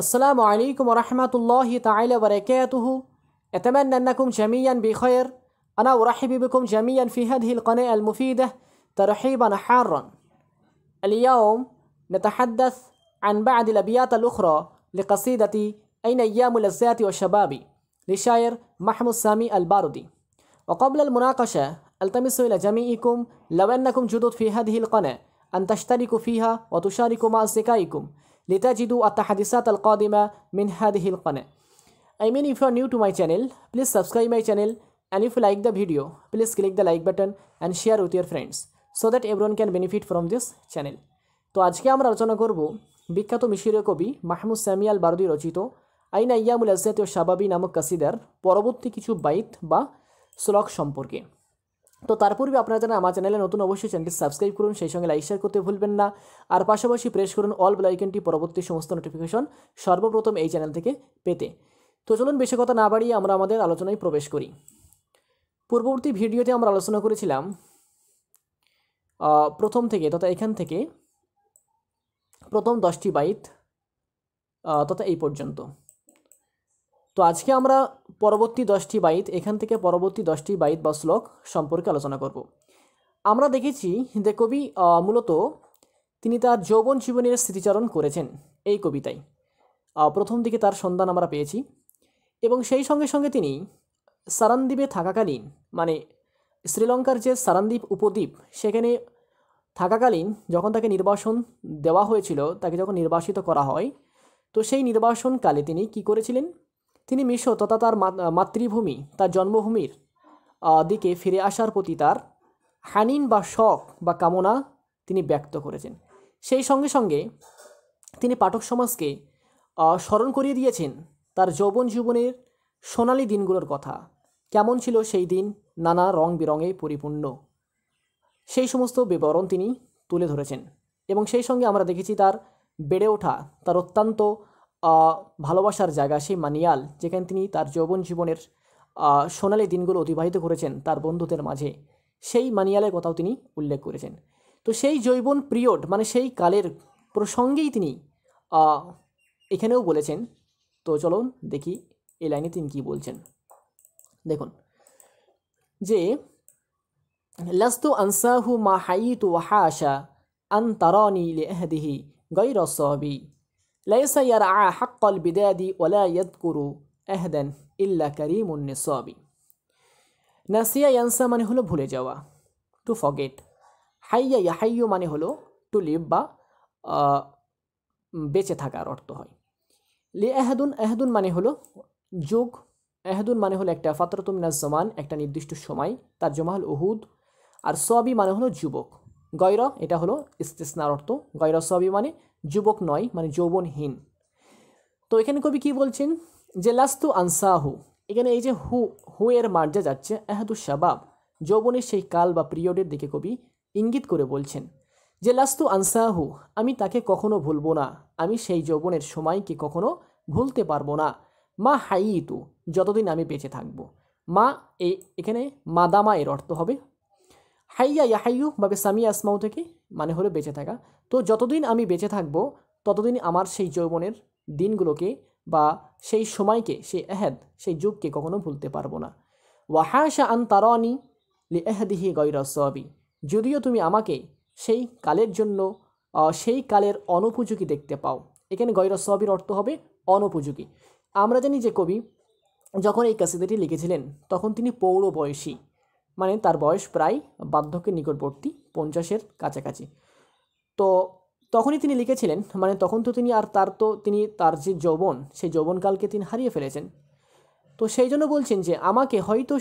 السلام عليكم ورحمة الله تعالى وبركاته. أتمنى أنكم جميعا بخير. أنا أرحب بكم جميعا في هذه القناة المفيدة ترحيبا حارا. اليوم نتحدث عن بعض الأبيات الأخرى لقصيدة أين أيام اللذات والشباب لشاعر محمود سامي الباردي. وقبل المناقشة ألتمس إلى جميعكم لو أنكم جدد في هذه القناة أن تشتركوا فيها وتشاركوا مع أصدقائكم. لتجدوا التحديثات القادمة من هذه القناة I mean if you are new to my channel, please subscribe my channel and if you like the video, please click the like button and share with your friends so that everyone can benefit from this channel. তো আজকে আমরা আলোচনা করব বিখ্যাত মিশরীয় কবি মাহমুদ সামিয়াল বারদি রচিত আইনা ইয়ামুল আজাত ও শাবাবি নামক কাসিদার পরবর্তী কিছু বাইত বা শ্লোক সম্পর্কে তো তার পূর্বে আপনারা যারা আমার চ্যানেলে নতুন অবশ্যই চ্যানেলটি সাবস্ক্রাইব করুন, সেই সঙ্গে লাইক শেয়ার করতে ভুলবেন না। আর পাশাপাশি প্রেস করুন অল বেল আইকনটি পরবর্তী সমস্ত নোটিফিকেশন সর্বপ্রথম এই চ্যানেল থেকে পেতে। তো চলুন বেশি কথা না বাড়িয়ে আমরা আমাদের আলোচনায় প্রবেশ করি। পূর্ববর্তী ভিডিওতে আমরা আলোচনা করেছিলাম প্রথম থেকে তথা এখান থেকে প্রথম দশটি বাইত তথা এই পর্যন্ত। তো আজকে আমরা পরবর্তী দশটি বাইত, এখান থেকে পরবর্তী দশটি বাইত বা শ্লোক সম্পর্কে আলোচনা করব। আমরা দেখেছি যে কবি মূলত তিনি তার যৌবন জীবনের স্মৃতিচারণ করেছেন এই কবিতায়। প্রথম দিকে তার সন্ধান আমরা পেয়েছি এবং সেই সঙ্গে সঙ্গে তিনি সারানদ্বীপে থাকাকালীন মানে শ্রীলঙ্কার যে সারানদ্বীপ উপদ্বীপ, সেখানে থাকাকালীন যখন তাকে নির্বাসন দেওয়া হয়েছিল, তাকে যখন নির্বাসিত করা হয়, তো সেই নির্বাসনকালে তিনি কি করেছিলেন? তিনি মিশো তথা তার মাতৃভূমি, তার জন্মভূমির দিকে ফিরে আসার প্রতি তার হানিন বা শখ বা কামনা তিনি ব্যক্ত করেছেন। সেই সঙ্গে সঙ্গে তিনি পাঠক সমাজকে স্মরণ করিয়ে দিয়েছেন তার যৌবন জীবনের সোনালি দিনগুলোর কথা। কেমন ছিল সেই দিন? নানা রং বেরঙে পরিপূর্ণ। সেই সমস্ত বিবরণ তিনি তুলে ধরেছেন এবং সেই সঙ্গে আমরা দেখেছি তার বেড়ে ওঠা, তার অত্যন্ত ভালোবাসার জায়গা, সেই মানিয়াল, যেখানে তিনি তার যৌবন জীবনের সোনালি দিনগুলো অতিবাহিত করেছেন তার বন্ধুদের মাঝে, সেই মানিয়ালের কথাও তিনি উল্লেখ করেছেন। তো সেই জৈবন পিরিয়ড মানে সেই কালের প্রসঙ্গেই তিনি এখানেও বলেছেন, তো চলুন দেখি এই লাইনে তিনি কী বলছেন। দেখুন, যে, লাস্তু আনসাহু মা হাইতু ওয়াহাশা আন তারানি লিআহদিহি গায়র সাবি লাইসা ইয়ারআ হাক্কাল বিদাদি ওয়ালা ইয়াদকুরু আহদান ইল্লা কারীমুন নিসাবি নাসিয়া ইয়ানসা মানে হলো ভুলে যাওয়া টু ফগেট হাইয়া ইয়াহাইয়ু মানে হলো টু লিভ বা বেঁচে থাকার অর্থ হয় লি এহাদুন এহাদুন মানে হলো যুগ এহাদুন মানে হলো একটা ফাতরতুম জমান একটা নির্দিষ্ট সময় তার জমা হল উহুদ আর সবই মানে হলো যুবক গয়র এটা হলো ইস্তেসনার অর্থ গয়র সবই মানে যুবক নয় মানে যৌবনহীন। তো এখানে কবি কি বলছেন? যে লাস্তু আনসাহু। এখানে এই যে হু হু এর মার্জা যাচ্ছে, এহাদু শাবাব। যৌবনের সেই কাল বা পিরিয়ডের দিকে কবি ইঙ্গিত করে বলছেন, যে লাস্তু আনসাহু, আমি তাকে কখনো ভুলবো না। আমি সেই যৌবনের সময়কে কখনো ভুলতে পারব না। মা হাইতু, যতদিন আমি বেঁচে থাকব। মা এই এখানে মাদামা এর অর্থ হবে। হাইয়া ইয়াহাইয়ু বাবে সামি আসমাউ থেকে মানে হলো বেঁচে থাকা। তো যতদিন আমি বেঁচে থাকব, ততদিন আমার সেই যৌবনের দিনগুলোকে বা সেই সময়কে, সেই এহেদ সেই যুগকে কখনো ভুলতে পারব না। ওয়াহাশা আন তারানি লি এহদিহি গৈর সবি। যদিও তুমি আমাকে সেই কালের জন্য সেই কালের অনুপযোগী দেখতে পাও। এখানে গৈর সবির অর্থ হবে অনুপযোগী। আমরা জানি যে কবি যখন এই কাসিদাটি লিখেছিলেন, তখন তিনি পৌর বয়সী। মানে তার বয়স প্রায় বার্ধক্যের নিকটবর্তী, পঞ্চাশের কাছাকাছি। তো তখনই তিনি লিখেছিলেন মানে তখন তো তিনি আর তার তো তিনি তার যে যৌবন, সেই যৌবনকালকে তিনি হারিয়ে ফেলেছেন। তো সেই জন্য বলছেন যে, আমাকে হয়তো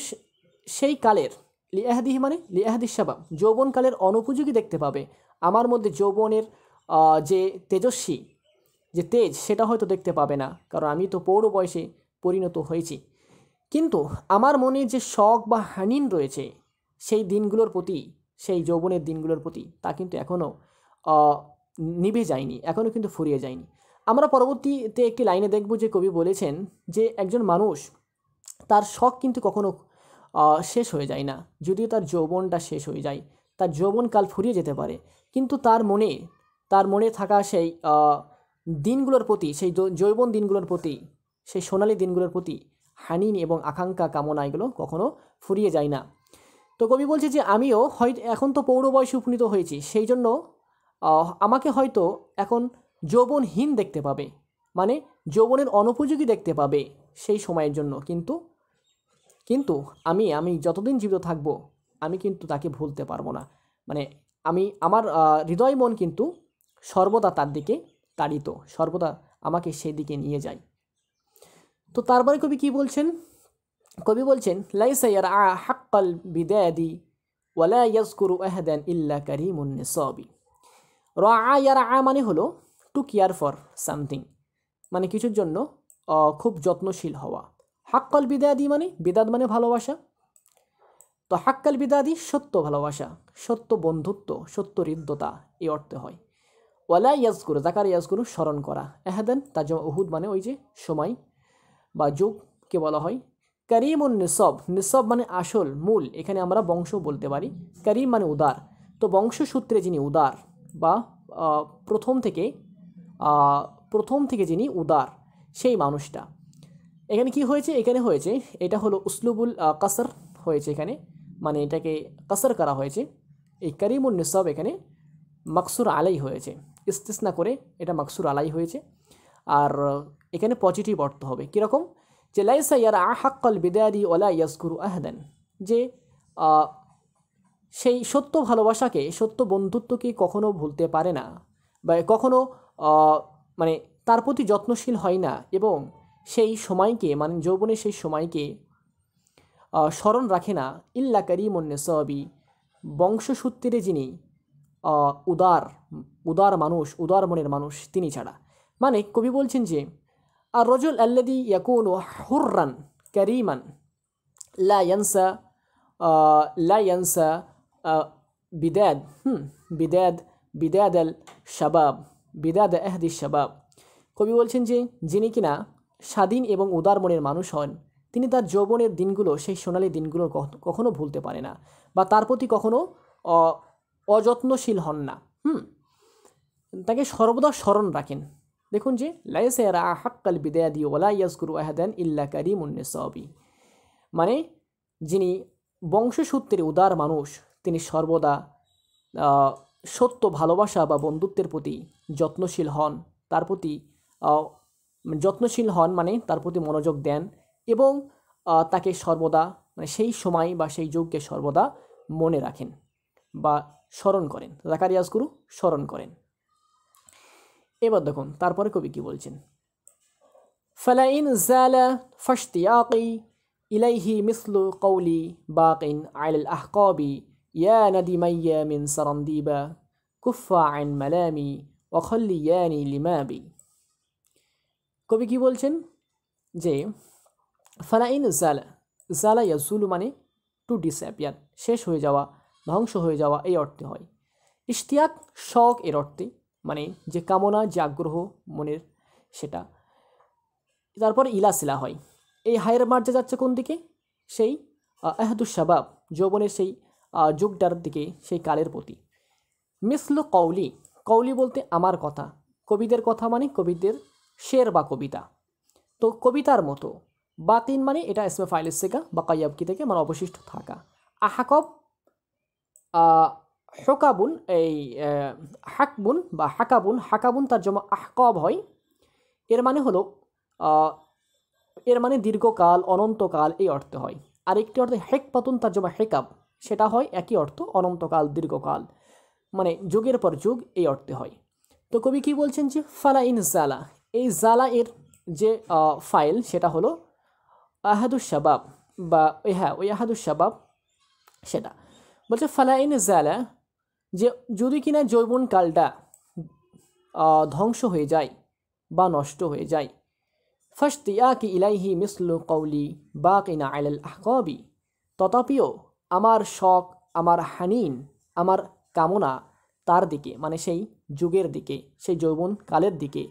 সেই কালের লিয়াহাদি মানে লিয়াহাদি সাবাব যৌবনকালের অনুপযোগী দেখতে পাবে। আমার মধ্যে যৌবনের যে তেজস্বী, যে তেজ, সেটা হয়তো দেখতে পাবে না, কারণ আমি তো পৌর বয়সে পরিণত হয়েছি। কিন্তু আমার মনে যে শখ বা হানিন রয়েছে, সেই দিনগুলোর প্রতি, সেই যৌবনের দিনগুলোর প্রতি তা কিন্তু এখনও নিভে যায়নি এখনও কিন্তু ফুরিয়ে যায়নি। আমরা পরবর্তীতে একটি লাইনে দেখব যে কবি বলেছেন যে একজন মানুষ, তার শখ কিন্তু কখনো শেষ হয়ে যায় না, যদিও তার যৌবনটা শেষ হয়ে যায়, তার যৌবনকাল ফুরিয়ে যেতে পারে। কিন্তু তার মনে তার মনে থাকা সেই দিনগুলোর প্রতি, সেই যৌবন দিনগুলোর প্রতি, সেই সোনালি দিনগুলোর প্রতি হানিন এবং আকাঙ্ক্ষা কামনা এগুলো কখনো ফুরিয়ে যায় না। তো কবি বলছে যে, আমিও হয় এখন তো পৌর বয়সে উপনীত হয়েছি, সেই জন্য আমাকে হয়তো এখন যৌবনহীন দেখতে পাবে মানে যৌবনের অনুপযোগী দেখতে পাবে সেই সময়ের জন্য। কিন্তু কিন্তু আমি আমি যতদিন জীবিত থাকব, আমি কিন্তু তাকে ভুলতে পারব না। মানে আমি, আমার হৃদয় মন কিন্তু সর্বদা তার দিকে তাড়িত, সর্বদা আমাকে সেই দিকে নিয়ে যায়। তো তারপরে কবি কি বলছেন? কবি বলছেন, লাইসা ইয়ারা হাক্কাল বিদায়াদি ওয়ালা ইয়াজকুরু আহাদান ইল্লা কারিমুন নিসাবি। রা ইয়ারা মানে হলো টু কেয়ার ফর সামথিং মানে কিছুর জন্য খুব যত্নশীল হওয়া। হাক্কাল বিদায়াদি মানে বিদাদ মানে ভালোবাসা। তো হাক্কাল বিদাদি সত্য ভালোবাসা, সত্য বন্ধুত্ব, সত্য হৃদ্যতা এই অর্থে হয়। ওয়ালা ইয়াজকুরু জাকার ইয়াজকুরু স্মরণ করা। এহাদান তাজমা উহুদ মানে ওই যে, সময়। বা যুগকে বলা হয় করিমুন নিসব। নিসব মানে আসল, মূল। এখানে আমরা বংশ বলতে পারি। করিম মানে উদার। তো বংশসূত্রে যিনি উদার বা প্রথম থেকে প্রথম থেকে যিনি উদার, সেই মানুষটা। এখানে কি হয়েছে? এখানে হয়েছে, এটা হলো উসলুবুল কাসর হয়েছে এখানে। মানে এটাকে কাসর করা হয়েছে। এই করিমুন নিসব এখানে মাকসুর আলাই হয়েছে। ইস্তিসনা করে এটা মাকসুর আলাই হয়েছে। আর এখানে পজিটিভ অর্থ হবে। কীরকম? যে, লাইসা ইয়ারা হাক্কাল বিদায়াদি ওলা ইয়াসকুরু আহদান। যে সেই সত্য ভালোবাসাকে, সত্য বন্ধুত্বকে কখনো ভুলতে পারে না। বা কখনো মানে তার প্রতি যত্নশীল হয় না এবং সেই সময়কে মানে যৌবনের সেই সময়কে স্মরণ রাখে না। ইল্লা করিমন্নে সবই বংশসূত্রে যিনি উদার উদার মানুষ, উদার মনের মানুষ, তিনি ছাড়া। মানে কবি বলছেন যে আর রজুল আল্লাদি ইয়াকুন হুররান করিমান লা ইয়ানসা আহ, লা ইয়ানসা আহ, বিদাদ হুম বিদাদ বিদাদ আল শাবাব বিদাদ এহদি শাবাব কবি বলছেন যে যিনি কিনা স্বাধীন এবং উদার মনের মানুষ হন তিনি তার যৌবনের দিনগুলো সেই সোনালী দিনগুলো কখ- কখনো ভুলতে পারে না বা তার প্রতি কখনো অযত্নশীল হন না। হুম তাকে সর্বদা স্মরণ রাখেন। দেখুন যে লাইসেরা হাক্কাল বিদায়াদি ওলা ইয়াজগুরু আহাদান ইল্লা কারিমুন নিসাবি। মানে যিনি বংশসূত্রে উদার মানুষ, তিনি সর্বদা সত্য ভালোবাসা বা বন্ধুত্বের প্রতি যত্নশীল হন, তার প্রতি যত্নশীল হন মানে তার প্রতি মনোযোগ দেন এবং তাকে সর্বদা মানে সেই সময় বা সেই যুগকে সর্বদা মনে রাখেন বা স্মরণ করেন। জাকারিয়াজ গুরু স্মরণ করেন। এবার দেখুন, তারপরে কবি কি বলছেন? ফালাইন জালা ফশতিয়াকি ইলাইহি মিসলু কৌলি বাকিন আইল আহকবি ইয়া নদী মাইয়া মিন সরন্দিবা কুফা আইন মালামি ওখল্লি ইয়ানি লিমাবি কবি কি বলছেন? যে, ফালাইন জালা জালা ইয়াজুলু মানে টু ডিসঅ্যাপিয়ার শেষ হয়ে যাওয়া, ধ্বংস হয়ে যাওয়া, এই অর্থে হয়। ইশতিয়াক শখ এর অর্থে মানে যে কামনা যে আগ্রহ মনের সেটা। তারপর ইলাসিলা হয়। এই হায়ের মার্জে যাচ্ছে কোন দিকে? সেই আহদুস শাবাব যৌবনের সেই যুগটার দিকে সেই কালের প্রতি। মিসলু কৌলি কৌলি বলতে আমার কথা। কবিদের কথা মানে কবিদের শের বা কবিতা। তো কবিতার মতো। বাতিন মানে এটা ইসমে ফাইলের শেখা বা কাইয়াবকি থেকে মানে অবশিষ্ট থাকা। আহাকব আহ, হকাবুন, এই হাকবুন বা হাকাবুন হাকাবুন তার জমা আহকব হয়। এর মানে হলো এর মানে দীর্ঘকাল, অনন্তকাল এই অর্থে হয়। আরেকটি অর্থে হেক পাতুন তার জমা হেকাব, সেটা হয় একই অর্থ, অনন্তকাল, দীর্ঘকাল মানে যুগের পর যুগ এই অর্থে হয়। তো কবি কি বলছেন যে, ফালা ইন জালা, এই জালা এর যে ফাইল সেটা হলো আহাদুস শাবাব বা হ্যাঁ ওই আহাদুস শাবাব সেটা। বলছে ফালাইন জালা যে যদি কিনা যৌবনকালটা ধ্বংস হয়ে যায় বা নষ্ট হয়ে যায়। ফাস্তিয়াকি ইলাইহি মিসলু কৌলি বাকিনা আলাল আহকবি। তথাপিও আমার শখ, আমার হানিন, আমার কামনা তার দিকে মানে সেই যুগের দিকে, সেই যৌবন কালের দিকে,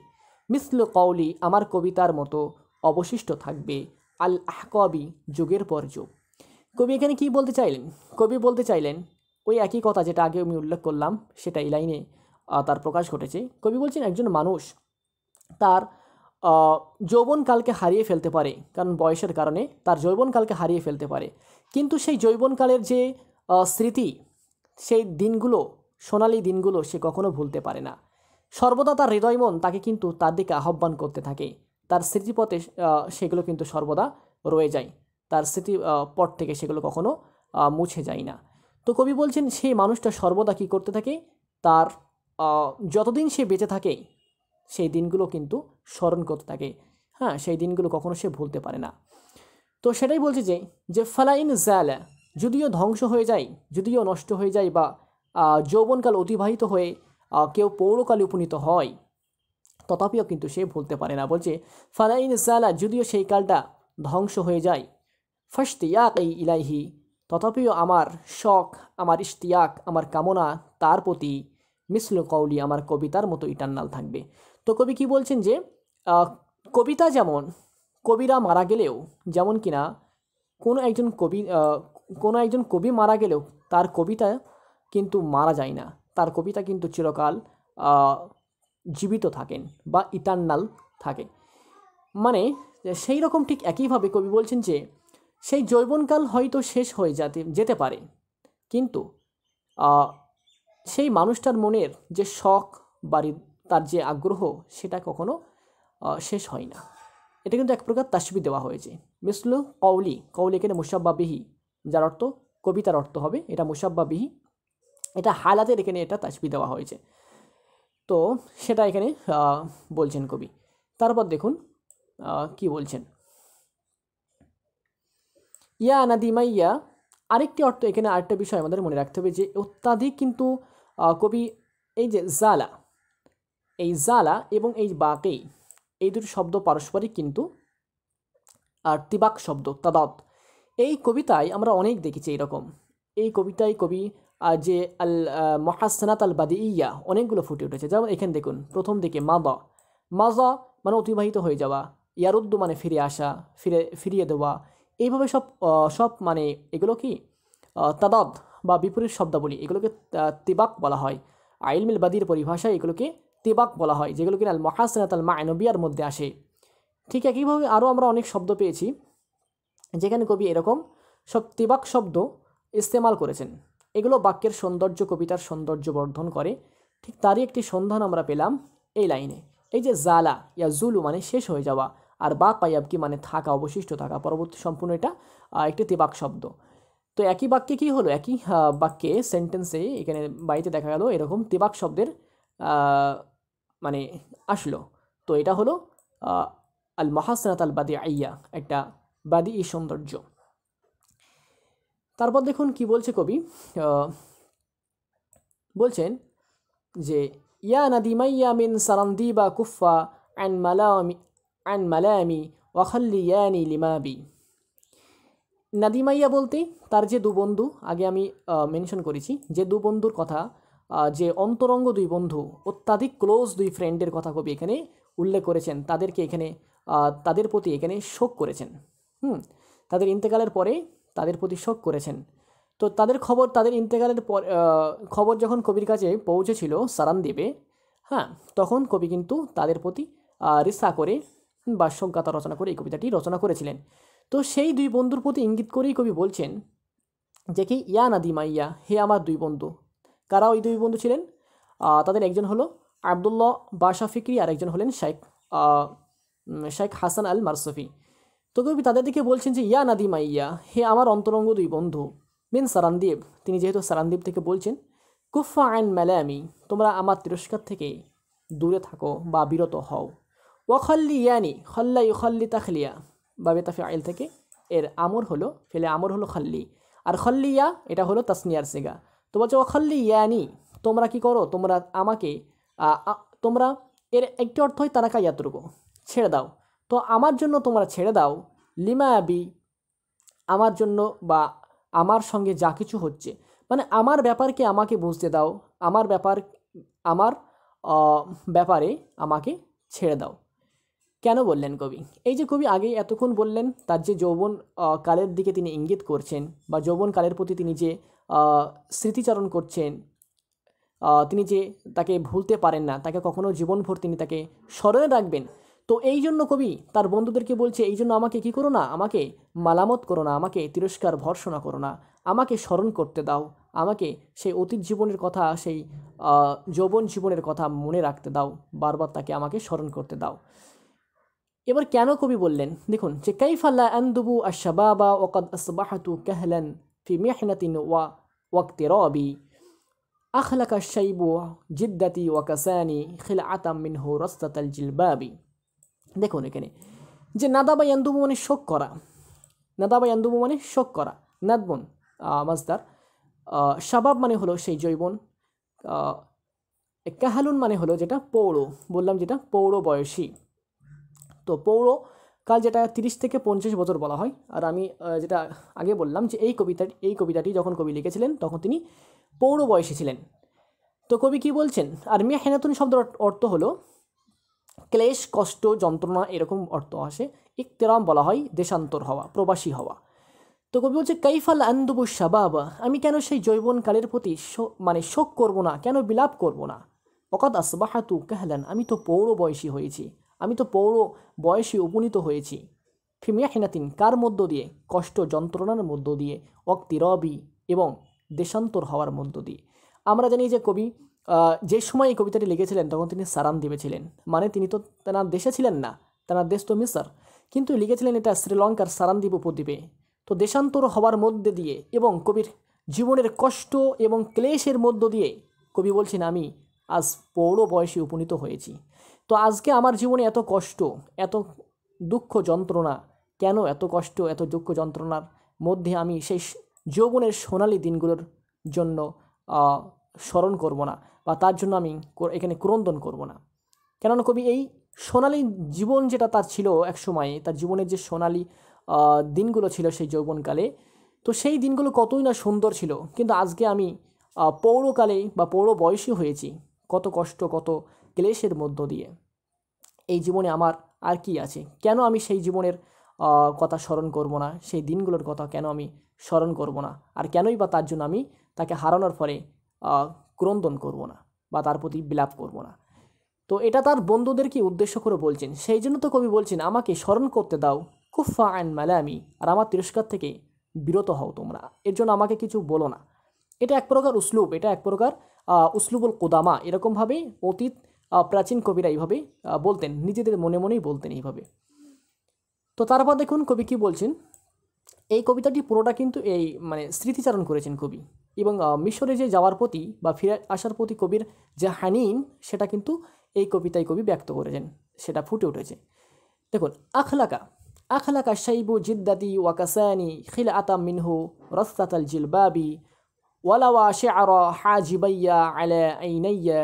মিসলু কৌলি আমার কবিতার মতো অবশিষ্ট থাকবে আল আহকবি যুগের পর যুগ। কবি এখানে কি বলতে চাইলেন? কবি বলতে চাইলেন ওই একই কথা যেটা আগে আমি উল্লেখ করলাম সেটা এই লাইনে তার প্রকাশ ঘটেছে। কবি বলছেন একজন মানুষ তার যৌবনকালকে হারিয়ে ফেলতে পারে কারণ বয়সের কারণে তার যৌবনকালকে হারিয়ে ফেলতে পারে। কিন্তু সেই যৌবনকালের যে স্মৃতি সেই দিনগুলো সোনালি দিনগুলো সে কখনো ভুলতে পারে না। সর্বদা তার হৃদয় মন তাকে কিন্তু তার দিকে আহ্বান করতে থাকে। তার স্মৃতিপথে সেগুলো কিন্তু সর্বদা রয়ে যায়। তার স্মৃতি আহ, পথ থেকে সেগুলো কখনো মুছে যায় না। তো কবি বলছেন সেই মানুষটা সর্বদা কী করতে থাকে? তার যতদিন সে বেঁচে থাকে, সেই দিনগুলো কিন্তু স্মরণ করতে থাকে। হ্যাঁ সেই দিনগুলো কখনো সে ভুলতে পারে না। তো সেটাই বলছে যে যে ফালাইন জ্যালা যদিও ধ্বংস হয়ে যায়, যদিও নষ্ট হয়ে যায় বা যৌবনকাল অতিবাহিত হয়ে কেউ পৌরকালে উপনীত হয়, তথাপিও কিন্তু সে ভুলতে পারে না। বলছে, ফালাইন জ্যালা যদিও সেই কালটা ধ্বংস হয়ে যায় ফাস্তিয়াক এই ইলাইহি তথাপিও আমার শখ, আমার ইশতিয়াক, আমার কামনা, তার প্রতি মিসলু কৌলি আমার কবিতার মতো ইটান্নাল থাকবে। তো কবি কি বলছেন যে কবিতা যেমন, কবিরা মারা গেলেও যেমন কিনা, কোনো একজন কবি কোনো একজন কবি মারা গেলেও তার কবিতা কিন্তু মারা যায় না। তার কবিতা কিন্তু চিরকাল জীবিত থাকেন বা ইটার্নাল থাকে। মানে সেই রকম ঠিক একইভাবে কবি বলছেন যে সেই যৌবনকাল হয়তো শেষ হয়ে যেতে যেতে পারে। কিন্তু সেই মানুষটার মনের যে শখ বা হৃদ- তার যে আগ্রহ, সেটা কখনো শেষ হয় না। এটা কিন্তু এক প্রকার তাসবি দেওয়া হয়েছে। মিসল কৌলি কৌলি এখানে মুসাব্বাবিহি, যার অর্থ কবিতার অর্থ হবে, এটা মুসাব্বাবিহি। এটা হালাতের এখানে এটা তাসবি দেওয়া হয়েছে। তো সেটা এখানে বলছেন কবি। তারপর দেখুন কি বলছেন? ইয়া নাদিমাইয়া আরেকটি অর্থ এখানে আরেকটা বিষয় আমাদের মনে রাখতে হবে যে অত্যাধিক কিন্তু কবি এই যে জালা, এই জালা এবং এই বাকেই এই দুটি শব্দ পারস্পরিক কিন্তু, আর তিবাক শব্দ তাদাত এই কবিতায় আমরা অনেক দেখেছি এরকম। এই কবিতায় কবি যে আল মহাসনাত আল বাদি ইয়া অনেকগুলো ফুটে উঠেছে। যেমন এখানে দেখুন, প্রথম দিকে মাদা মাজা মানে অতিবাহিত হয়ে যাওয়া, ইয়ারুদ্দু মানে ফিরে আসা, ফিরে, ফিরিয়ে দেওয়া এইভাবে সব সব মানে এগুলো কি তাদাদ বা বিপরীত শব্দাবলী, এগুলোকে তিবাক বলা হয়। আইলমিল বাদির পরিভাষায় এগুলোকে তিবাক বলা হয় যেগুলো কিনা আল মহাসনাত আল মায়নবিয়ার মধ্যে আসে। ঠিক একইভাবে আরও আমরা অনেক শব্দ পেয়েছি, যেখানে কবি এরকম সব তিবাক শব্দ ইস্তেমাল করেছেন। এগুলো বাক্যের সৌন্দর্য, কবিতার সৌন্দর্য বর্ধন করে। ঠিক তারই একটি সন্ধান আমরা পেলাম এই লাইনে। এই যে জালা ইয়া জুলু মানে শেষ হয়ে যাওয়া। আর বা পাইয়াবকি মানে থাকা, অবশিষ্ট থাকা, পরবর্তী সম্পূর্ণ এটা একটি তিবাক শব্দ। তো একই বাক্যে কি হলো? একই বাক্যে সেন্টেন্সে এখানে বাড়িতে দেখা গেল, এরকম তিবাক শব্দের মানে আসলো। তো এটা হলো আল মহাসনাত আল বাদি আইয়া একটা বাদি ই সৌন্দর্য। তারপর দেখুন কি বলছে কবি বলছেন যে, ইয়া নাদিমাইয়া মিন সারান্দিবা কুফা আন মালামি আন মালামি ওয়াখাল্লি ইয়ানি লিমাবি নাদিমাইয়া বলতে তার যে দু বন্ধু, আগে আমি মেনশন করেছি, যে দু বন্ধুর কথা যে অন্তরঙ্গ দুই বন্ধু, অত্যাধিক ক্লোজ দুই ফ্রেন্ডের কথা কবি এখানে উল্লেখ করেছেন, তাদেরকে এখানে তাদের প্রতি এখানে শোক করেছেন। হুম, তাদের ইন্তেকালের পরে তাদের প্রতি শোক করেছেন। তো তাদের খবর, তাদের ইন্তেকালের পর খবর যখন কবির কাছে পৌঁছেছিল সারানদ্বীপে হ্যাঁ তখন কবি কিন্তু তাদের প্রতি রিসা করে বা শোকগাথা রচনা করে এই কবিতাটি রচনা করেছিলেন। তো সেই দুই বন্ধুর প্রতি ইঙ্গিত করেই কবি বলছেন যে কি, ইয়া নাদিমা মাইয়া, হে আমার দুই বন্ধু। কারা ওই দুই বন্ধু ছিলেন? তাদের একজন হলো আবদুল্লাহ বাশা ফিকরি আর একজন হলেন শেখ শেখ হাসান আল মারসফি তো কবি তাদের দিকে বলছেন যে, ইয়া নাদিমা ইয়া হে আমার অন্তরঙ্গ দুই বন্ধু, মিন সারানদ্বীপ তিনি যেহেতু সারানদ্বীপ থেকে বলছেন কুফা আইন মেলায়ামি তোমরা আমার তিরস্কার থেকে দূরে থাকো বা বিরত হও। ওয়াখাল্লি ইয়ানি, খল্লা ইউখাল্লি তাখলিয়া বা বেতাফি আইল থেকে। এর আমর হলো, ফেলে আমর হলো খাল্লি। আর খল্লিয়া এটা হলো তাসনিয়ার সিগা। তো বলছে, ওয়াখাল্লি ইয়ানি, তোমরা কি করো? তোমরা আমাকে তোমরা, এর একটি অর্থ হয় তারা কাইয়াতরুকো ছেড়ে দাও। তো আমার জন্য তোমরা ছেড়ে দাও। লিমা আবি আমার জন্য বা আমার সঙ্গে যা কিছু হচ্ছে। মানে আমার ব্যাপারকে আমাকে বুঝতে দাও। আমার ব্যাপার, আমার ব্যাপারে আমাকে ছেড়ে দাও। কেন বললেন কবি? এই যে কবি আগেই এতক্ষণ বললেন, তার যে যৌবন কালের দিকে তিনি ইঙ্গিত করছেন বা যৌবন কালের প্রতি তিনি যে স্মৃতিচারণ করছেন তিনি যে তাকে ভুলতে পারেন না, তাকে কখনো জীবনভর তিনি তাকে স্মরণে রাখবেন। তো এই জন্য কবি তার বন্ধুদেরকে বলছে, এই জন্য আমাকে কি করো না? আমাকে মালামত করো না, আমাকে তিরস্কার ভর্সনা করো না, আমাকে স্মরণ করতে দাও, আমাকে সেই অতীত জীবনের কথা, সেই যৌবন জীবনের কথা মনে রাখতে দাও, বারবার তাকে আমাকে স্মরণ করতে দাও। এবার কেন কবি বললেন? দেখুন, যে কাইফাল্লা আন্দুবু আশাবাবা ওকাদ আসবাহাতু কাহলান ফি মেহনাতিন ওয়া ওয়াক্তে রবি আখলাকা শাইবু জিদ্দাতি ওয়াকাসানি খিল আতাম মিনহু রস্তাতাল জিলবাবি। দেখুন এখানে, যে নাদাবা ইয়ান্দুবু মানে শোক করা। নাদাবা ইয়ান্দুবু মানে শোক করা। নাদবন মাজদার শাবাব মানে হলো সেই জৈবন কাহালুন মানে হলো যেটা পৌর বললাম যেটা পৌর বয়সী। তো পৌর কাল যেটা তিরিশ থেকে পঞ্চাশ বছর বলা হয়, আর আমি যেটা আগে বললাম যে এই কবিতাটি এই কবিতাটি যখন কবি লিখেছিলেন, তখন তিনি পৌর বয়সী ছিলেন। তো কবি কি বলছেন? আর মিয়া হেনাতুন শব্দের অর্থ- হলো, ক্লেশ, কষ্ট, যন্ত্রণা এরকম অর্থ আসে। ইকতেরাম বলা হয় দেশান্তর হওয়া, প্রবাসী হওয়া। তো কবি বলছে কৈফাল আন্দুবু শাবাবা, আমি কেন সেই যৌবনকালের প্রতি মানে শোক করব না? কেন বিলাপ করব না? অকাদ আসবাহাতু কাহলান, আমি তো পৌর বয়সী হয়েছি। আমি তো পৌর বয়সী উপনীত হয়েছি। ফিমিয়া হেনাতিন কার মধ্য দিয়ে? কষ্ট যন্ত্রণার মধ্য দিয়ে, অক্তি রবি এবং দেশান্তর হওয়ার মধ্য দিয়ে। আমরা জানি যে কবি যে সময় এই কবিতাটি লিখেছিলেন, তখন তিনি সারাম ছিলেন মানে তিনি তো তেনার দেশে ছিলেন না, তেনার দেশ তো মিসর। কিন্তু লিখেছিলেন এটা শ্রীলঙ্কার সারামদ্বীপ উপদ্বীপে। তো দেশান্তর হওয়ার মধ্যে দিয়ে এবং কবির জীবনের কষ্ট এবং ক্লেশের মধ্য দিয়ে কবি বলছেন, আমি আজ পৌর বয়সে উপনীত হয়েছি। তো আজকে আমার জীবনে এত কষ্ট, এত দুঃখ যন্ত্রণা, কেন এত কষ্ট, এত দুঃখ যন্ত্রণার মধ্যে আমি সেই যৌবনের সোনালি দিনগুলোর জন্য স্মরণ করব না বা তার জন্য আমি এখানে ক্রন্দন করব না। কেননা কবি, এই সোনালি জীবন যেটা তার ছিল এক সময়ে, তার জীবনের যে সোনালি দিনগুলো ছিল সেই যৌবনকালে, তো সেই দিনগুলো কতই না সুন্দর ছিল। কিন্তু আজকে আমি পৌরকালে বা পৌর বয়সী হয়েছি। কত কষ্ট, কত ক্লেশের মধ্য দিয়ে। এই জীবনে আমার আর কি আছে? কেন আমি সেই জীবনের কথা স্মরণ করব না? সেই দিনগুলোর কথা কেন আমি স্মরণ করব না? আর কেনই বা তার জন্য আমি তাকে হারানোর ফলে ক্রন্দন করব না বা তার প্রতি বিলাপ করব না? তো এটা তার বন্ধুদেরকে উদ্দেশ্য করে বলছেন? সেই জন্য তো কবি বলছেন, আমাকে স্মরণ করতে দাও কুফা অ্যান্ড মালামি, আর আমার তিরস্কার থেকে বিরত হও তোমরা। এর জন্য আমাকে কিছু বলো না। এটা এক প্রকার উসলুব, এটা এক প্রকার উসলুবুল কোদামা। এরকমভাবে অতীত প্রাচীন কবিরা এইভাবে বলতেন, নিজেদের মনে মনেই বলতেন এইভাবে। তো তারপর দেখুন কবি কি বলছেন? এই কবিতাটি পুরোটা কিন্তু এই মানে স্মৃতিচারণ করেছেন কবি এবং মিশরে যে যাওয়ার প্রতি বা ফিরে আসার প্রতি কবির যে হানিন সেটা কিন্তু এই কবিতায় কবি ব্যক্ত করেছেন, সেটা ফুটে উঠেছে। দেখুন, আখলাকা আখলাকা শাইবু জিদ্দাতি ওয়াকাসানি খিল আতাম মিনহু রস্তাতাল জিলবাবি, ওয়ালাওয়া শেআর হাজিবাইয়া আলা আইনাইয়া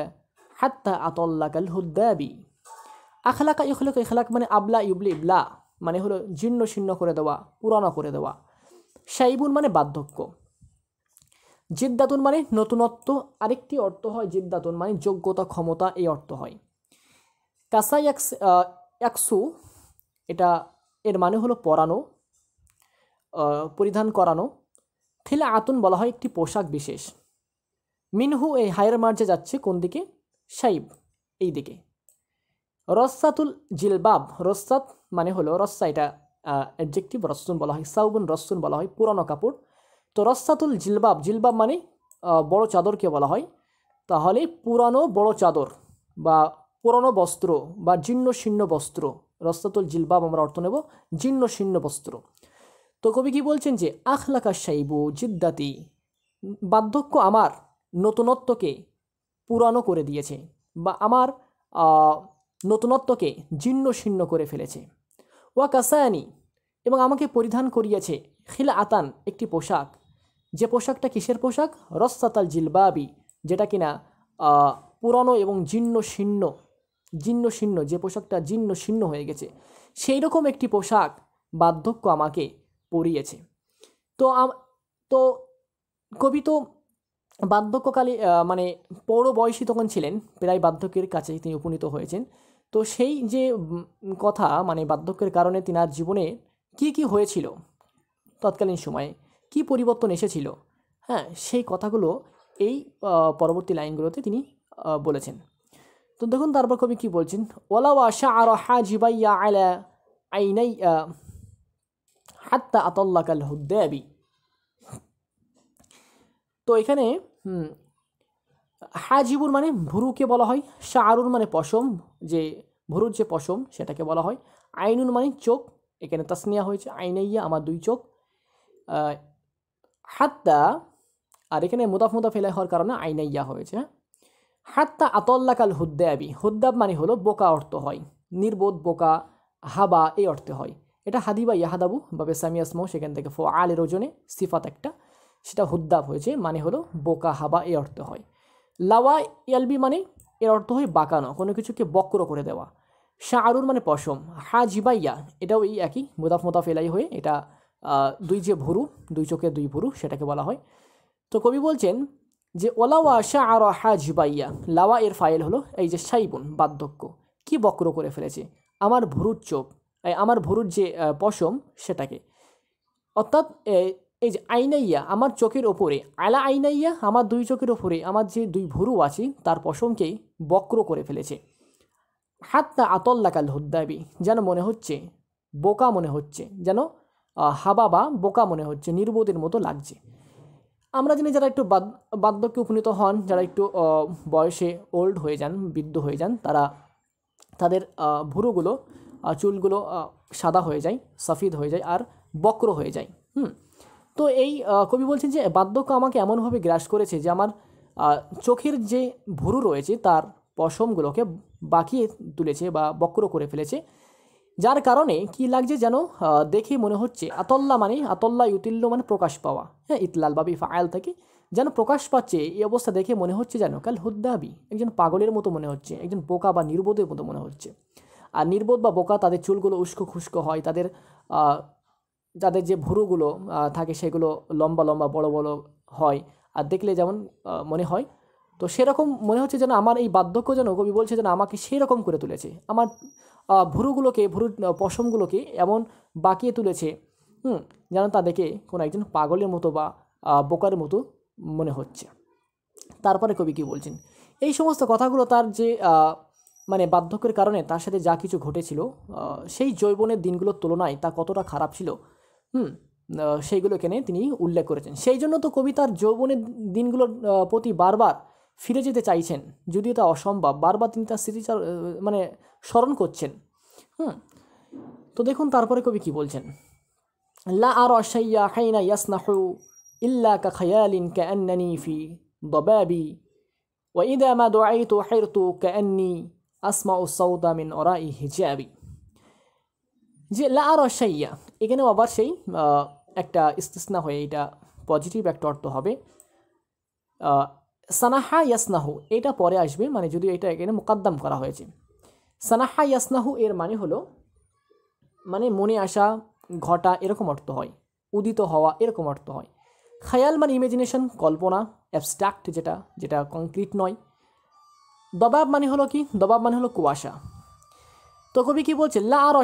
হাত্তা আতল্লাকাল হুদ্দাবি। আখলাকা ইখলাক ইখলাক মানে আবলা, ইবলি, ইবলা মানে হলো জীর্ণ শীর্ণ করে দেওয়া, পুরানো করে দেওয়া। সাইবুন মানে বার্ধক্য। জিদ্দাতুন মানে নতুনত্ব, আরেকটি অর্থ হয় জিদ্দাতুন মানে যোগ্যতা, ক্ষমতা, এই অর্থ হয়। একস একসু এটা এর মানে হলো পরানো পরিধান করানো। থিলা আতুন বলা হয় একটি পোশাক বিশেষ। মিনহু এই হায়ার মার্জে যাচ্ছে কোন দিকে? সাইব এই দিকে রসাতুল জিলবাব, রসাত মানে হলো রস্সা এটা অ্যাডজেক্টিভ রসুন বলা হয়, সাউবুন রসুন বলা হয়, পুরানো কাপড়। তো রসাতুল জিলবাব জিলবাব মানে বড় চাদরকে বলা হয়। তাহলে পুরানো বড় চাদর বা পুরানো বস্ত্র বা জীর্ণ শীর্ণ বস্ত্র রস্তাতুল জিলবাব আমরা অর্থ নেব, জীর্ণ শীর্ণ বস্ত্র। তো কবি কি বলছেন যে আখলাকা সাইবু জিদ্দাতি, বার্ধক্য আমার, নতুনত্বকে পুরানো করে দিয়েছে বা আমার নতুনত্বকে জীর্ণ শীর্ণ করে ফেলেছে। ওয়া কাসায়ানি, এবং আমাকে পরিধান করিয়েছে খিলা আতান, একটি পোশাক। যে পোশাকটা কিসের পোশাক? রসাতাল জিলবাবি, যেটা কিনা পুরানো এবং জীর্ণ শীর্ণ জীর্ণ শীর্ণ, যে পোশাকটা জীর্ণ শীর্ণ হয়ে গেছে, সেই রকম একটি পোশাক বার্ধক্য আমাকে পরিয়েছে। তো তো কবি তো বার্ধক্যকালে মানে পৌর বয়সী তখন ছিলেন, প্রায় বার্ধক্যের কাছে তিনি উপনীত হয়েছেন। তো সেই যে কথা মানে বার্ধক্যের কারণে তিনার জীবনে কি কি হয়েছিল, তৎকালীন সময়ে, কি পরিবর্তন এসেছিল হ্যাঁ সেই কথাগুলো এই পরবর্তী লাইনগুলোতে তিনি বলেছেন। তো দেখুন তারপর কবি কি বলছেন? ওলাও আশা আর হাজিবাইয়া আলা আইনাই হাত্তা আতল্লাকাল হুদ্দাবি। তো এখানে হাজিবুর মানে ভুরুকে বলা হয় শাহরুর মানে পশম, যে ভুরুর যে পশম সেটাকে বলা হয়, আইনুন মানে চোখ, এখানে তাসনিয়া হয়েছে, আইনাইয়া আমার দুই চোখ হাত্তা, আর এখানে মুদাফ মুদাফ এলাই হওয়ার কারণে আইনাইয়া হয়েছে হ্যাঁ? হাত্তা আতল্লাকাল হুদ্দাবি, হুদ্দাব মানে হলো বোকা অর্থ হয়, নির্বোধ, বোকা, হাবা, এই অর্থে হয়। এটা হাদিবা ইয়াহাদাবু বা বেসামি আসমো সেখান থেকে ফো আলের ওজনে, সিফাত একটা সেটা হুদ্দাব হয়েছে মানে হলো বোকা হাবা এই অর্থ হয়। লাওয়া ইয়ালবি মানে এর অর্থ হয় বাঁকানো, কোনো কিছুকে বক্র করে দেওয়া। শাহরুর মানে পশম হা জিবাইয়া এটাও এই একই, মুদাফ মুদাফ এলাই হয়ে এটা দুই যে ভুরু, দুই চোখের দুই ভুরু, সেটাকে বলা হয়। তো কবি বলছেন যে, ওলাওয়া শাহ আর হা জিবাইয়া লাওয়া এর ফাইল হলো এই যে সাইবুন, বার্ধক্য। কি বক্র করে ফেলেছে? আমার ভুরুর চোখ আমার ভুরুর যে পশম, সেটাকে। অর্থাৎ এই যে আইনাইয়া, আমার চোখের ওপরে, আলা আইনাইয়া, আমার দুই চোখের ওপরে, আমার যে দুই ভুরু আছে, তার পশমকেই বক্র করে ফেলেছে। হাত্তা আতল্লাকাল হুদ্দাবি, যেন মনে হচ্ছে, বোকা মনে হচ্ছে, যেন হাবা বা বোকা মনে হচ্ছে, নির্বোধের মতো লাগছে। আমরা জানি যারা একটু বার্ধক্যে উপনীত হন, যারা একটু বয়সে ওল্ড হয়ে যান, বৃদ্ধ হয়ে যান, তারা তাদের ভুরুগুলো চুলগুলো সাদা হয়ে যায়, সফিদ হয়ে যায়, আর বক্র হয়ে যায়। হুম তো এই কবি বলছেন যে, বার্ধক্য আমাকে এমনভাবে গ্রাস করেছে যে আমার চোখের যে ভুরু রয়েছে, তার পশমগুলোকে বাঁকিয়ে তুলেছে বা বক্র করে ফেলেছে। যার কারণে কি লাগছে যেন দেখে মনে হচ্ছে, আতল্লা মানে আতল্লা ইউতিল্য মানে প্রকাশ পাওয়া। হ্যাঁ ইতলাল বাবি ফায়াল থেকে যেন প্রকাশ পাচ্ছে, এই অবস্থা দেখে মনে হচ্ছে যেন, কাল হুদ্দাবি, একজন পাগলের মতো মনে হচ্ছে, একজন বোকা বা নির্বোধের মতো মনে হচ্ছে। আর নির্বোধ বা বোকা তাদের চুলগুলো উস্কো খুস্কো হয়, তাদের যাদের যে ভুরুগুলো থাকে সেগুলো লম্বা লম্বা বড় বড় হয়। আর দেখলে যেমন মনে হয়। তো সেরকম মনে হচ্ছে যেন আমার এই বার্ধক্য যেন কবি বলছে যেন আমাকে সেই রকম করে তুলেছে। আমার ভুরুগুলোকে ভুরু পশমগুলোকে এমন বাঁকিয়ে তুলেছে, হুম, যেন তা দেখে কোনো একজন পাগলের মতো বা বোকার মতো মনে হচ্ছে। তারপরে কবি কী বলছেন? এই সমস্ত কথাগুলো তার যে মানে বার্ধক্যের কারণে তার সাথে যা কিছু ঘটেছিল সেই জৈবনের দিনগুলোর তুলনায় তা কতটা খারাপ ছিল হুম সেইগুলোকে নিয়ে তিনি উল্লেখ করেছেন। সেই জন্য তো কবি তার যৌবনের দিনগুলোর প্রতি বারবার ফিরে যেতে চাইছেন, যদিও তা অসম্ভব। বারবার তিনি তার স্মৃতিচার মানে স্মরণ করছেন। হুম, তো দেখুন তারপরে কবি কি বলছেন? লা আর অসাইয়া হাইনা ইয়াসনাহু ইল্লা কা খায়ালিন কা ফি দবাবি, ওয়া ইদা মা দুআইতু হাইরতু কা আসমা ও সাউদা ওরা ই হিজাবি। যে লা আর অসাইয়া এখানেও আবার সেই একটা ইস্তিসনা হয়ে এটা পজিটিভ একটা অর্থ হবে। সানাহা ইয়াসনাহু, এটা পরে আসবে মানে যদি এটা এখানে মোকাদ্দাম করা হয়েছে। সানাহা ইয়াসনাহু এর মানে হলো মানে মনে আসা, ঘটা এরকম অর্থ হয়, উদিত হওয়া এরকম অর্থ হয়। খায়াল মানে ইমেজিনেশন কল্পনা অ্যাবস্ট্রাক্ট যেটা যেটা কংক্রিট নয়। দবাব মানে হলো কি? দবাব মানে হলো কুয়াশা। তো কবি কি বলছে? লা আর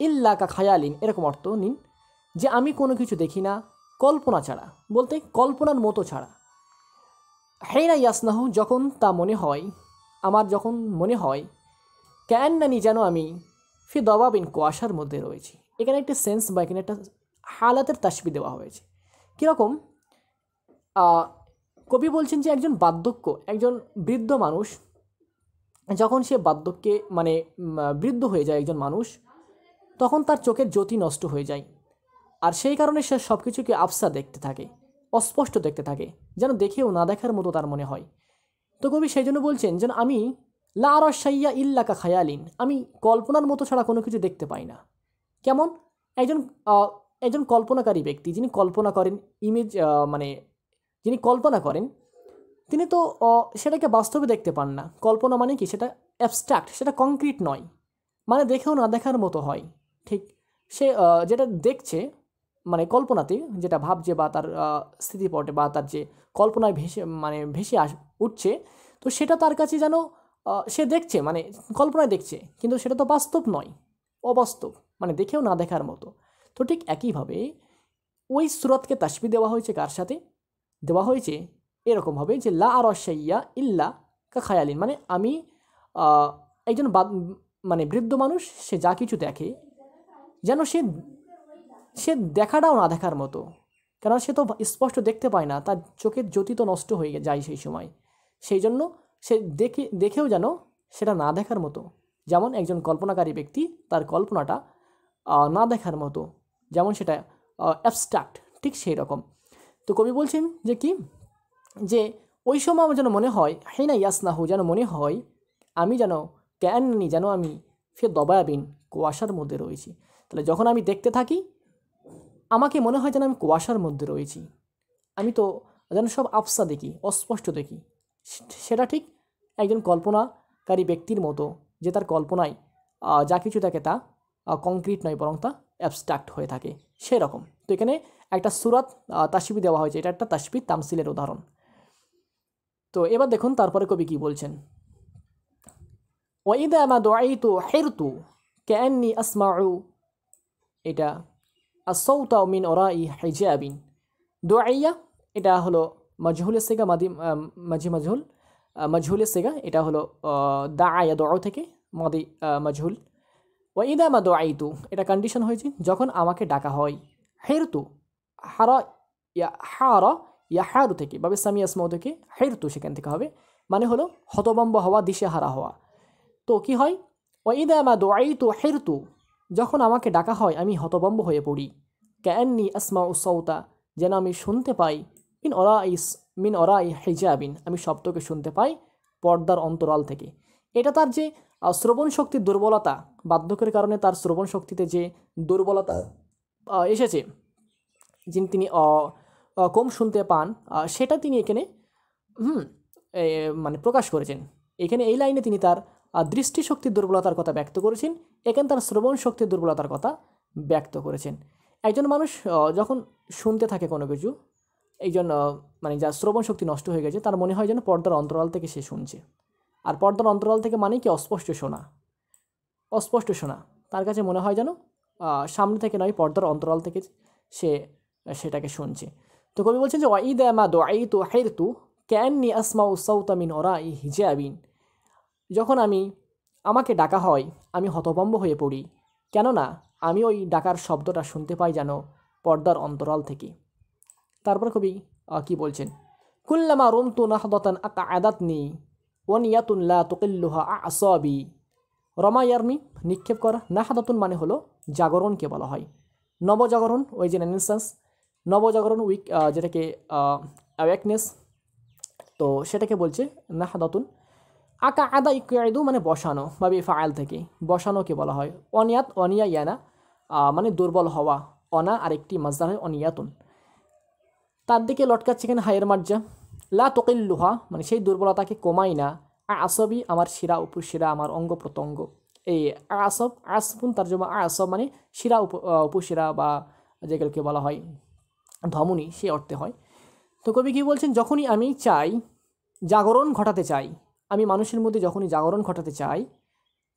অসাইয়া ইল্লা কা খায়ালিন, এরকম অর্থ নিন যে আমি কোনো কিছু দেখি না, কল্পনা ছাড়া, বলতে কল্পনার মতো ছাড়া। হেরা ইয়াসনাহু, যখন তা মনে হয়, আমার যখন মনে হয় ক্যান্নানি যেন আমি ফি দবাবিন কুয়াশার মধ্যে রয়েছি। এখানে একটা সেন্স বা এখানে একটা হালাতের তাসবি দেওয়া হয়েছে। কীরকম? কবি বলছেন যে একজন বার্ধক্য, একজন বৃদ্ধ মানুষ, যখন সে বার্ধক্যে মানে বৃদ্ধ হয়ে যায় একজন মানুষ তখন তার চোখের জ্যোতি নষ্ট হয়ে যায়। আর সেই কারণে সে সব কিছুকে আফসা দেখতে থাকে, অস্পষ্ট দেখতে থাকে, যেন দেখেও না দেখার মতো তার মনে হয়। তো কবি সেই জন্য বলছেন যেন আমি লা রসাইয়া ইল্লাকা খায়ালিন, আমি কল্পনার মতো ছাড়া কোনো কিছু দেখতে পাই না। কেমন? একজন একজন কল্পনাকারী ব্যক্তি যিনি কল্পনা করেন ইমেজ মানে যিনি কল্পনা করেন, তিনি তো সেটাকে বাস্তবে দেখতে পান না। কল্পনা মানে কি? সেটা অ্যাবস্ট্রাক্ট সেটা কংক্রিট নয়। মানে দেখেও না দেখার মতো হয়। ঠিক, সে যেটা দেখছে মানে কল্পনাতে, যেটা ভাবছে বা তার স্থিতিপটে বা তার যে কল্পনায় ভেসে মানে ভেসে আস, উঠছে, তো সেটা তার কাছে যেন সে দেখছে মানে কল্পনায় দেখছে, কিন্তু সেটা তো বাস্তব নয়, অবাস্তব মানে দেখেও না দেখার মতো। তো ঠিক একইভাবে, ওই সুরতকে তাসবি দেওয়া হয়েছে কার সাথে? দেওয়া হয়েছে এরকমভাবে যে, লা আর সাইয়া ইল্লা কা খায়ালিন মানে আমি একজন মানে বৃদ্ধ মানুষ, সে যা কিছু দেখে যেন সে সে দেখাটাও না দেখার মতো। কারণ সে তো স্পষ্ট দেখতে পায় না, তার চোখের জ্যোতি তো নষ্ট হয়ে যায় সেই সময়। সেই জন্য সে দেখে, দেখেও যেন সেটা না দেখার মতো। যেমন একজন কল্পনাকারী ব্যক্তি তার কল্পনাটা না দেখার মতো। যেমন সেটা অ্যাবস্ট্রাক্ট ঠিক সেই রকম। তো কবি বলছেন যে কি, যে ওই সময় আমার যেন মনে হয়, হেনা ইয়াসনাহু যেন মনে হয়, আমি যেন ক্যাননি যেন আমি ফে দবায়াবিন কুয়াশার মধ্যে রয়েছি। তাহলে যখন আমি দেখতে থাকি, আমাকে মনে হয় যেন আমি কুয়াশার মধ্যে রয়েছি। আমি তো যেন সব আফসা দেখি, অস্পষ্ট দেখি। সেটা ঠিক একজন কল্পনাকারী ব্যক্তির মতো যে তার কল্পনায় যা কিছু থাকে তা কংক্রিট নয়, বরং তা অ্যাবস্ট্রাক্ট হয়ে থাকে। সেরকম। তো এখানে একটা সুরাত তাসবি দেওয়া হয়েছে। এটা একটা তাসবি তামসিলের উদাহরণ। তো এবার দেখুন তারপরে কবি কি বলছেন। ওয়াইদা মা দোয়াইতু হেরতু ক্যান্নি আসমাউ এটা আসৌতা মিন ওরা ই হিজাবিন। দোয়াইয়া, এটা হলো মজহুলের সেগা, মাদি মাঝি মজহুল মজহুলের সেগা, এটা হলো দা আয়া দোয়াও থেকে মাদি মজহুল। ওয়াইদা মা দোয়াইতু, এটা কন্ডিশন হয়েছে, যখন আমাকে ডাকা হয়, হেরতু, হারা, ইয়া হারা, ইয়া, হারু থেকে বাবে সামি আসমৌ থেকে, হেরতু সেখান থেকে হবে। মানে হলো হতবম্ব হওয়া দিশে হারা হওয়া। তো কি হয়? ওয়াইদা মা দোয়াইতু, হেরতু। যখন আমাকে ডাকা হয়, আমি হতবম্ব হয়ে পড়ি। ক্যান্নি আসমা সৌতা যেন আমি শুনতে পাই। মিন ওরা ইস, মিন ই হিজাবিন, আমি শব্দকে শুনতে পাই পর্দার অন্তরাল থেকে। এটা তার যে শ্রবণ শক্তির দুর্বলতা, বার্ধক্যের কারণে তার শ্রবণ শক্তিতে যে দুর্বলতা এসেছে, যিনি তিনি কম শুনতে পান সেটা তিনি এখানে, হুম মানে প্রকাশ করেছেন। এখানে এই লাইনে তিনি তার দৃষ্টিশক্তির দুর্বলতার কথা ব্যক্ত করেছেন, এখানে তার শ্রবণ শক্তির দুর্বলতার কথা ব্যক্ত করেছেন। একজন মানুষ যখন শুনতে থাকে কোনো কিছু একজন মানে যার শ্রবণ শক্তি নষ্ট হয়ে গেছে, তার মনে হয় যেন পর্দার অন্তরাল থেকে সে শুনছে। আর পর্দার অন্তরাল থেকে মানে কি? অস্পষ্ট শোনা। অস্পষ্ট শোনা। তার কাছে মনে হয় যেন সামনে থেকে নয়, পর্দার অন্তরাল থেকে সে, সেটাকে শুনছে। তো কবি বলছেন যে, ওয়াইদা মা দোয়াই তু হের তু ক্যাননি আসমাউ সৌতামিন ওরা ই হিজে হিজাবিন। যখন আমি, আমাকে ডাকা হয়, আমি হতভম্ব হয়ে পড়ি। কেননা, আমি ওই ডাকার শব্দটা শুনতে পাই যেন পর্দার অন্তরাল থেকে। তারপর কবি কি বলছেন? কুল্লামা রুমতু নাহদতান আকা আদাতনি ওয়ানিয়াতুন লা তুকিল্লুহা আসবি রমা ইয়ারমি, নিক্ষেপ করা, নাহাদাতুন মানে হলো জাগরণকে বলা হয়। নবজাগরণ, ওই যে রেনেসান্স, নবজাগরণ উইক যেটাকে অ্যাওয়েকনেস, তো সেটাকে বলছে নাহাদাতুন আকা আদা ইকুয়াইদু মানে বসানো, বা ফায়াল থেকে। বসানোকে বলা হয়। অনিয়াত, অনিয়া ইয়ানা মানে দুর্বল হওয়া। অনা আরেকটি মাজদার হয় অনিয়াতুন। তার দিকে লটকাচ্ছে এখানে হায়ের মার্জা? লা তোকিল্লুহা মানে সেই দুর্বলতাকে কমাই না। আর আসবই আমার শিরা উপশিরা আমার অঙ্গ প্রত্যঙ্গ। এই আসব আসবুন তার জন্য আসব মানে শিরা উপ উপশিরা বা যেগুলোকে বলা হয় ধমনী, সে অর্থে হয়। তো কবি কী বলছেন? যখনই আমি চাই, জাগরণ ঘটাতে চাই আমি মানুষের মধ্যে যখনই জাগরণ ঘটাতে চাই,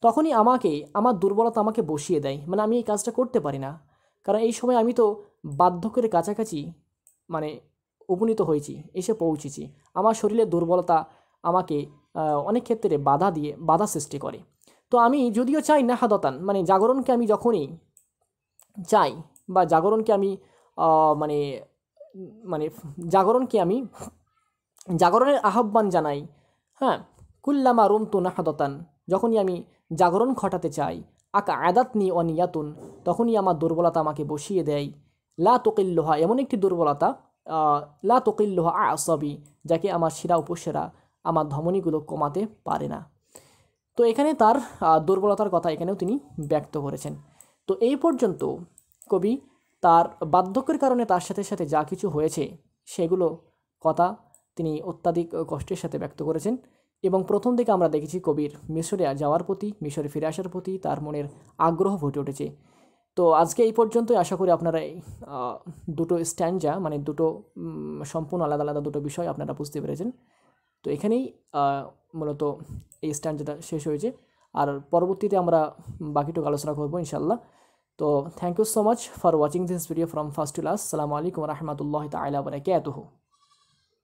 তখনই আমাকে, আমার দুর্বলতা আমাকে বসিয়ে দেয়। মানে আমি এই কাজটা করতে পারি না। কারণ এই সময় আমি তো বার্ধক্যের কাছাকাছি মানে উপনীত হয়েছি, এসে পৌঁছেছি। আমার শরীরের দুর্বলতা আমাকে অনেক ক্ষেত্রে বাধা দিয়ে, বাধা সৃষ্টি করে। তো আমি যদিও চাই না হাদতান মানে জাগরণকে আমি যখনই চাই বা জাগরণকে আমি মানে মানে জাগরণকে আমি জাগরণের আহ্বান জানাই হ্যাঁ কুল্লামা রুমতু নাহাদতান, যখনই আমি জাগরণ ঘটাতে চাই, আকা আদাতনি অনিয়াতুন তখনই আমার দুর্বলতা আমাকে বসিয়ে দেয়। লা তোকিল্লোহা, এমন একটি দুর্বলতা লা তোকিল্লোহা আসবি যাকে আমার শিরা উপসেরা, আমার ধমনীগুলো কমাতে পারে না। তো এখানে তার দুর্বলতার কথা এখানেও তিনি ব্যক্ত করেছেন। তো এই পর্যন্ত কবি তার বার্ধক্যের কারণে তার সাথে সাথে যা কিছু হয়েছে, সেগুলো কথা তিনি অত্যাধিক কষ্টের সাথে ব্যক্ত করেছেন। এবং প্রথম দিকে আমরা দেখেছি কবির মিশরে যাওয়ার প্রতি, মিশরে ফিরে আসার প্রতি তার মনের আগ্রহ ফুটে উঠেছে। তো আজকে এই পর্যন্তই। আশা করি আপনারা দুটো স্ট্যান্ডজা মানে দুটো সম্পূর্ণ আলাদা আলাদা দুটো বিষয় আপনারা বুঝতে পেরেছেন। তো এখানেই মূলত এই স্ট্যান্ডটা শেষ হয়েছে। আর পরবর্তীতে আমরা বাকিটুকু আলোচনা করব ইনশাল্লাহ তো thank you so much for watching this video from first to last সালামু আলাইকুম রহমতুল্লাহ তালা বরাকাতুহু।